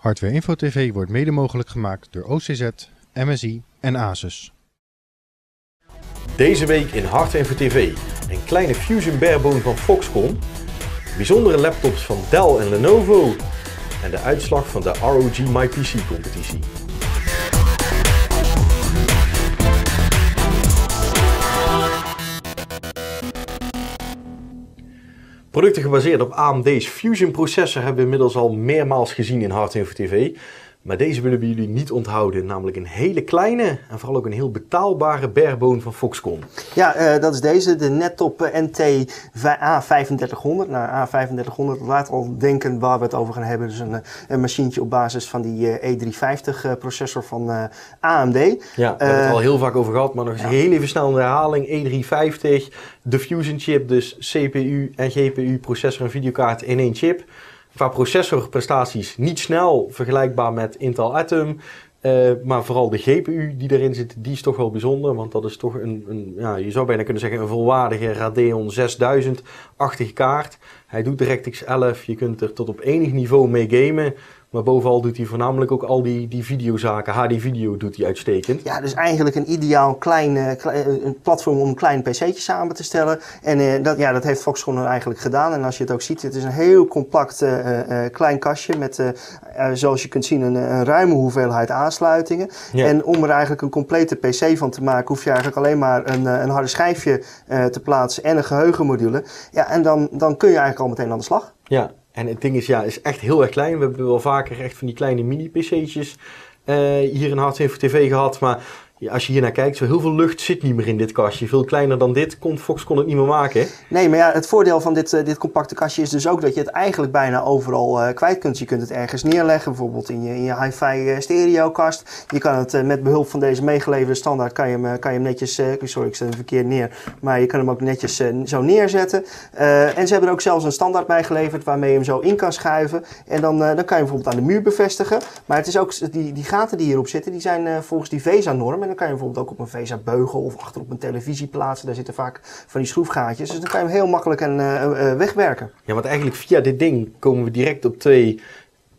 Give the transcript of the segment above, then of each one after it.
Hardware Info TV wordt mede mogelijk gemaakt door OCZ, MSI en Asus. Deze week in Hardware Info TV een kleine Fusion Barebone van Foxconn, bijzondere laptops van Dell en Lenovo en de uitslag van de ROG MyPC competitie. Producten gebaseerd op AMD's Fusion processor hebben we inmiddels al meermaals gezien in Hard Info TV. Maar deze willen we jullie niet onthouden, namelijk een hele kleine en vooral ook een heel betaalbare barebone van Foxconn. Ja, uh, dat is deze, de Nettop NT A3500. Nou, A3500 laat al denken waar we het over gaan hebben. Dus een, een machientje op basis van die uh, E350 processor van AMD. Ja, we hebben het al heel vaak over gehad, maar nog eens ja. heel even snel een herhaling. E350, de Fusion chip, dus CPU en GPU, processor en videokaart in één chip. Qua processorprestaties niet snel vergelijkbaar met Intel Atom. Uh, maar vooral de GPU die erin zit, die is toch wel bijzonder. Want dat is toch een, een ja, je zou bijna kunnen zeggen, een volwaardige Radeon 6000-achtige kaart. Hij doet DirectX 11, je kunt er tot op enig niveau mee gamen. Maar bovenal doet hij voornamelijk ook al die, die videozaken. HD-video doet hij uitstekend. Ja, dus eigenlijk een ideaal klein, uh, een platform om een klein pc'tje samen te stellen. En uh, dat, ja, dat heeft Foxconn eigenlijk gedaan. En als je het ook ziet, het is een heel compact uh, klein kastje met, zoals je kunt zien, een, een ruime hoeveelheid aansluitingen. Ja. En om er eigenlijk een complete pc van te maken, hoef je eigenlijk alleen maar een, een harde schijfje te plaatsen en een geheugenmodule. Ja, en dan, dan kun je eigenlijk al meteen aan de slag. Ja, en het ding is, ja, is echt heel erg klein. We hebben wel vaker echt van die kleine mini-pc'tjes uh, hier in Hardware TV gehad. Maar als je hier naar kijkt, zo heel veel lucht zit niet meer in dit kastje. Veel kleiner dan dit kon Fox kon het niet meer maken. Nee, maar ja, het voordeel van dit, uh, dit compacte kastje is dus ook dat je het eigenlijk bijna overal uh, kwijt kunt. Je kunt het ergens neerleggen, bijvoorbeeld in je, in je hi-fi uh, stereokast. Je kan het met behulp van deze meegeleverde standaard, kan je hem, kan je hem netjes, sorry ik zet hem verkeerd neer, maar je kan hem ook netjes zo neerzetten. en ze hebben er ook zelfs een standaard bij geleverd waarmee je hem zo in kan schuiven. En dan, dan kan je hem bijvoorbeeld aan de muur bevestigen. Maar het is ook, die, die gaten die hierop zitten, die zijn volgens die VESA-norm dan kan je bijvoorbeeld ook op een VESA beugel of achter op een televisie plaatsen. Daar zitten vaak van die schroefgaatjes. Dus dan kan je hem heel makkelijk en uh, uh, wegwerken. Ja, want eigenlijk via dit ding komen we direct op twee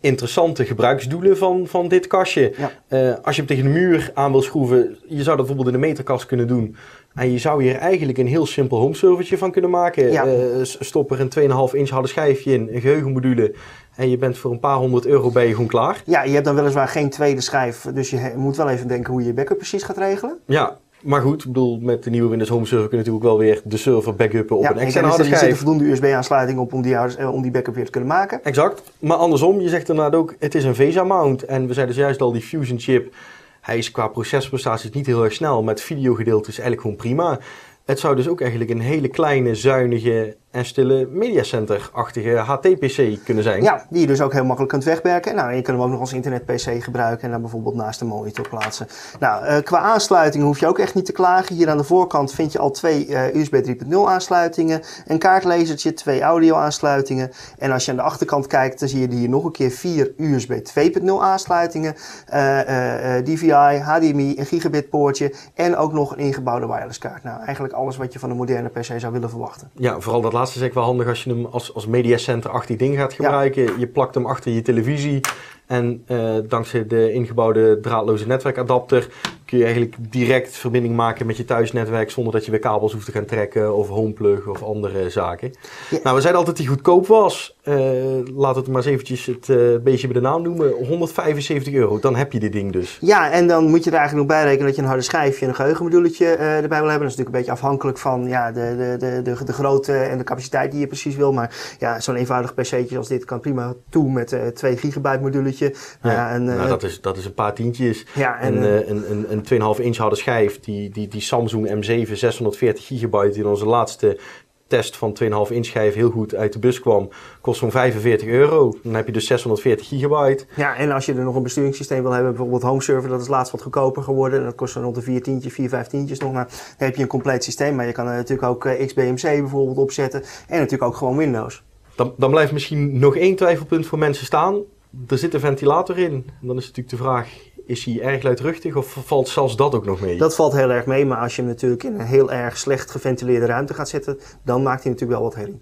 interessante gebruiksdoelen van, van dit kastje. Ja. Uh, als je hem tegen de muur aan wil schroeven, je zou dat bijvoorbeeld in de meterkast kunnen doen. En je zou hier eigenlijk een heel simpel home servertje van kunnen maken. Ja. Uh, stop er een 2,5 inch harde schijfje in, een geheugenmodule. En je bent voor een paar honderd euro bij je gewoon klaar. Ja, je hebt dan weliswaar geen tweede schijf. Dus je moet wel even denken hoe je je backup precies gaat regelen. Ja, maar goed, ik bedoel, met de nieuwe Windows Home Server kun je natuurlijk wel weer de server backuppen op ja, een externe harde schijf. Er zitten voldoende USB-aansluitingen op om die, om die backup weer te kunnen maken. Exact. Maar andersom, je zegt inderdaad ook, het is een VESA mount. En we zeiden dus juist al, die Fusion chip, hij is qua procesprestaties niet heel erg snel. Met videogedeelte is eigenlijk gewoon prima. Het zou dus ook eigenlijk een hele kleine, zuinige en stille mediacenter-achtige HT-PC kunnen zijn. Ja, die je dus ook heel makkelijk kunt wegwerken. Nou, je kunt hem ook nog als internet-PC gebruiken en dan bijvoorbeeld naast de monitor plaatsen. Nou, uh, qua aansluiting hoef je ook echt niet te klagen. Hier aan de voorkant vind je al twee uh, USB 3.0 aansluitingen, een kaartlezertje, twee audio-aansluitingen. En als je aan de achterkant kijkt, dan zie je hier nog een keer vier USB 2.0 aansluitingen, uh, DVI, HDMI, een gigabit poortje en ook nog een ingebouwde wireless kaart. Nou, eigenlijk alles wat je van een moderne PC zou willen verwachten. Ja, vooral dat laatste is echt wel handig als je hem als, als mediacenter-achtig ding gaat gebruiken. Ja. Je plakt hem achter je televisie en uh, dankzij de ingebouwde draadloze netwerkadapter kun je eigenlijk direct verbinding maken met je thuisnetwerk zonder dat je weer kabels hoeft te gaan trekken of homeplug of andere zaken. Ja. Nou, we zeiden altijd dat die goedkoop was. Uh, laat het maar eens eventjes het uh, beestje bij de naam noemen. 175 euro, dan heb je dit ding dus. Ja, en dan moet je er eigenlijk nog bij rekenen dat je een harde schijfje en een geheugenmoduletje uh, erbij wil hebben. Dat is natuurlijk een beetje afhankelijk van ja, de, de, de, de, grootte en de capaciteit die je precies wil. Maar ja, zo'n eenvoudig pc'tje als dit kan prima toe met 2 gigabyte moduletje. Ja, en, nou, dat, is, dat is een paar tientjes. Ja, en, en een, een, een 2,5 inch harde schijf, die, die, die Samsung M7 640 gigabyte in onze laatste test van 2,5 inch schijf heel goed uit de bus kwam, kost zo'n 45 euro. Dan heb je dus 640 gigabyte. Ja, en als je er nog een besturingssysteem wil hebben, bijvoorbeeld home server, dat is laatst wat goedkoper geworden. Dat kost dan rond de 4 tientjes, 4, 5 tientjes nog. Nou, dan heb je een compleet systeem, maar je kan er natuurlijk ook XBMC bijvoorbeeld opzetten. En natuurlijk ook gewoon Windows. Dan, dan blijft misschien nog één twijfelpunt voor mensen staan. Er zit een ventilator in. Dan is natuurlijk de vraag, is hij erg luidruchtig of valt zelfs dat ook nog mee? Dat valt heel erg mee, maar als je hem natuurlijk in een heel erg slecht geventileerde ruimte gaat zetten, dan maakt hij natuurlijk wel wat herrie.